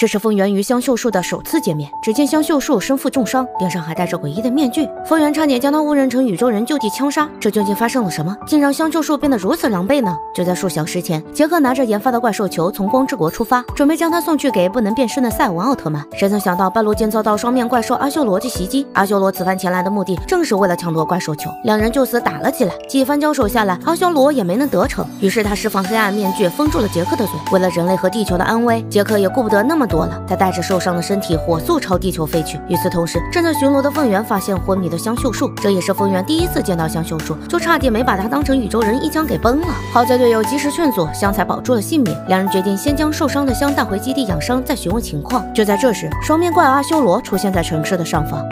这是风原与香秀树的首次见面。只见香秀树身负重伤，脸上还戴着诡异的面具。风原差点将他误认成宇宙人，就地枪杀。这究竟发生了什么，竟让香秀树变得如此狼狈呢？就在数小时前，杰克拿着研发的怪兽球从光之国出发，准备将它送去给不能变身的赛文奥特曼。谁曾想到半路间遭到双面怪兽阿修罗的袭击。阿修罗此番前来的目的，正是为了抢夺怪兽球。两人就此打了起来。几番交手下来，阿修罗也没能得逞。于是他释放黑暗面具，封住了杰克的嘴。为了人类和地球的安危，杰克也顾不得那么多了。他带着受伤的身体火速朝地球飞去。与此同时，正在巡逻的凤元发现昏迷的香秀树，这也是凤元第一次见到香秀树，就差点没把他当成宇宙人，一枪给崩了。好在队友及时劝阻，香才保住了性命。两人决定先将受伤的香带回基地养伤，再询问情况。就在这时，双面怪阿修罗出现在城市的上方。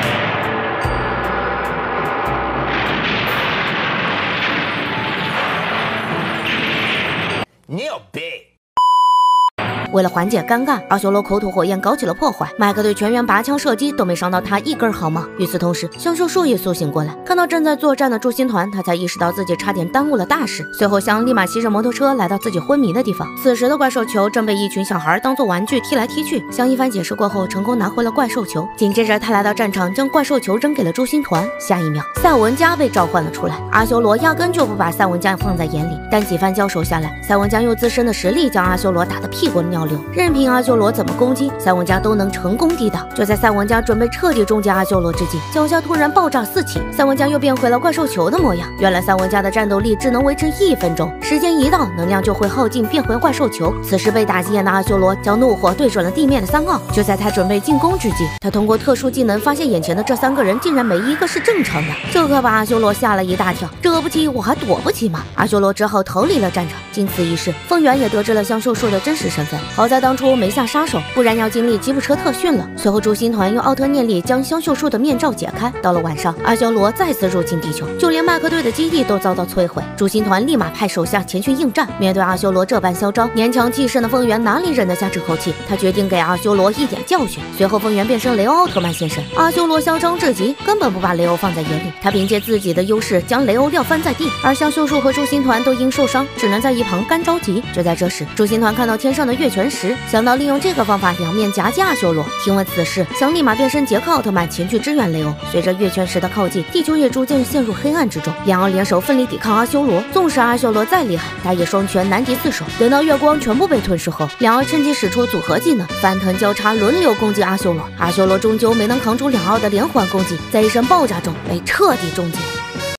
为了缓解尴尬，阿修罗口吐火焰，搞起了破坏。麦克队全员拔枪射击，都没伤到他一根毫毛。与此同时，香秀树也苏醒过来，看到正在作战的诛心团，他才意识到自己差点耽误了大事。随后，香立马骑着摩托车来到自己昏迷的地方。此时的怪兽球正被一群小孩当做玩具踢来踢去。香一番解释过后，成功拿回了怪兽球。紧接着，他来到战场，将怪兽球扔给了诛心团。下一秒，赛文加被召唤了出来。阿修罗压根就不把赛文加放在眼里，但几番交手下来，赛文加用自身的实力将阿修罗打得屁滚尿。交流，任凭阿修罗怎么攻击，赛文加都能成功抵挡。就在赛文加准备彻底终结阿修罗之际，脚下突然爆炸四起，赛文加又变回了怪兽球的模样。原来赛文加的战斗力只能维持一分钟，时间一到，能量就会耗尽，变回怪兽球。此时被打急眼的阿修罗将怒火对准了地面的三奥。就在他准备进攻之际，他通过特殊技能发现眼前的这三个人竟然没一个是正常的，这可把阿修罗吓了一大跳。惹不起我还躲不起吗？阿修罗只好逃离了战场。经此一事，凤元也得知了香秀树的真实身份。好在当初没下杀手，不然要经历吉普车特训了。随后，诛心团用奥特念力将香秀树的面罩解开。到了晚上，阿修罗再次入侵地球，就连麦克队的基地都遭到摧毁。诛心团立马派手下前去应战。面对阿修罗这般嚣张、年强气盛的风元，哪里忍得下这口气？他决定给阿修罗一点教训。随后，风元变身雷欧奥特曼现身。阿修罗嚣张至极，根本不把雷欧放在眼里。他凭借自己的优势将雷欧撂翻在地，而香秀树和诛心团都因受伤，只能在一旁干着急。就在这时，诛心团看到天上的月球全食。想到利用这个方法两面夹击阿修罗，听闻此事，想立马变身杰克奥特曼前去支援雷欧。随着月全食的靠近，地球也逐渐陷入黑暗之中。两人联手奋力抵抗阿修罗，纵使阿修罗再厉害，他也双拳难敌四手。等到月光全部被吞噬后，两人趁机使出组合技能，翻腾交叉轮流攻击阿修罗。阿修罗终究没能扛住两奥的连环攻击，在一声爆炸中被彻底终结。